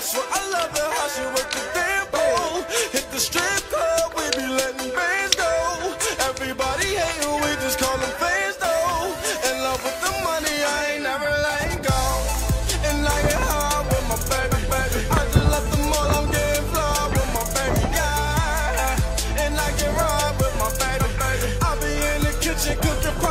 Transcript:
I swear I love the how she work the tempo. Hit the strip club, we be letting bands go. Everybody hate who we just call them fans though. In love with the money, I ain't never letting go. And I get high with my baby, baby. I just left the mall, I'm getting flawed with my baby guy. And I get robbed with my baby, baby. I be in the kitchen cooking.